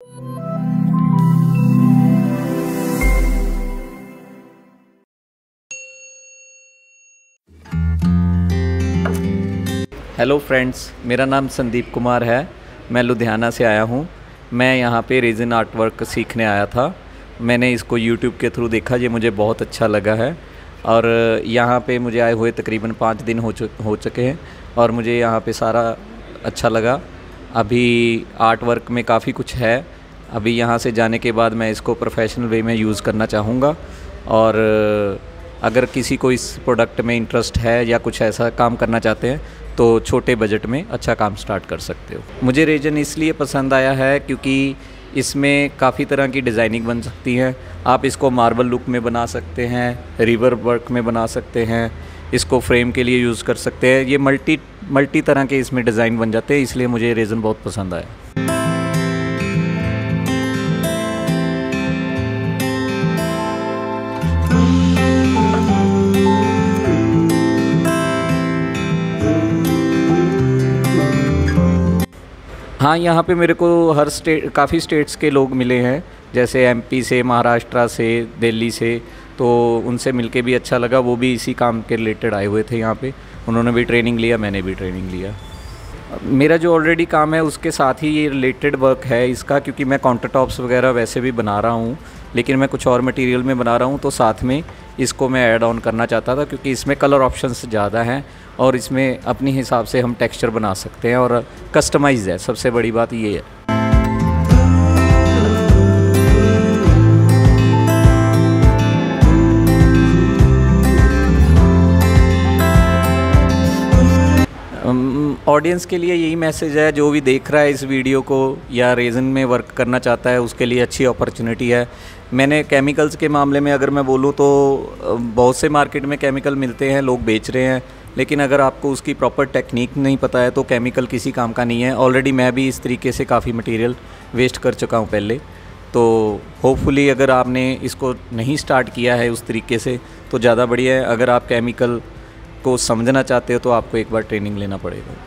Hello friends मेरा नाम संदीप कुमार है। मैं लुधियाना से आया हूँ। मैं यहाँ पे रेजिन आर्ट वर्क सीखने आया था। मैंने इसको यूट्यूब के थ्रू देखा, ये मुझे बहुत अच्छा लगा है। और यहाँ पे मुझे आए हुए तकरीबन पाँच दिन हो चुके हो चुके हैं। और मुझे यहाँ पे सारा अच्छा लगा। अभी आर्ट वर्क में काफ़ी कुछ है। अभी यहाँ से जाने के बाद मैं इसको प्रोफेशनल वे में यूज़ करना चाहूँगा। और अगर किसी को इस प्रोडक्ट में इंटरेस्ट है या कुछ ऐसा काम करना चाहते हैं तो छोटे बजट में अच्छा काम स्टार्ट कर सकते हो। मुझे रेजन इसलिए पसंद आया है क्योंकि इसमें काफ़ी तरह की डिज़ाइनिंग बन सकती है। आप इसको मार्बल लुक में बना सकते हैं रिवर वर्क में बना सकते हैं। इसको फ्रेम के लिए यूज़ कर सकते हैं। ये मल्टी मल्टी तरह के इसमें डिज़ाइन बन जाते हैं, इसलिए मुझे रेजन बहुत पसंद आया। हाँ यहाँ पे मेरे को हर स्टेट, काफ़ी स्टेट्स के लोग मिले हैं। जैसे एमपी से, महाराष्ट्र से, दिल्ली से तो उनसे मिलके भी अच्छा लगा। वो भी इसी काम के रिलेटेड आए हुए थे यहाँ पे। उन्होंने भी ट्रेनिंग लिया, मैंने भी ट्रेनिंग लिया। मेरा जो ऑलरेडी काम है, उसके साथ ही ये रिलेटेड वर्क है इसका, क्योंकि मैं काउंटर टॉप्स वगैरह वैसे भी बना रहा हूँ, लेकिन मैं कुछ और मटेरियल में बना रहा हूँ तो साथ में इसको मैं ऐड ऑन करना चाहता था, क्योंकि इसमें कलर ऑप्शंस ज़्यादा हैं और इसमें अपने हिसाब से हम टेक्सचर बना सकते हैं और कस्टमाइज है। सबसे बड़ी बात ये है। ऑडियंस के लिए यही मैसेज है, जो भी देख रहा है इस वीडियो को या रेजन में वर्क करना चाहता है, उसके लिए अच्छी अपॉर्चुनिटी है। मैंने केमिकल्स के मामले में अगर मैं बोलूँ तो बहुत से मार्केट में केमिकल मिलते हैं, लोग बेच रहे हैं। लेकिन अगर आपको उसकी प्रॉपर टेक्निक नहीं पता है तो केमिकल किसी काम का नहीं है। ऑलरेडी मैं भी इस तरीके से काफ़ी मटेरियल वेस्ट कर चुका हूँ पहले। तो होपफुली अगर आपने इसको नहीं स्टार्ट किया है उस तरीके से तो ज़्यादा बढ़िया है। अगर आप केमिकल को समझना चाहते हो तो आपको एक बार ट्रेनिंग लेना पड़ेगा।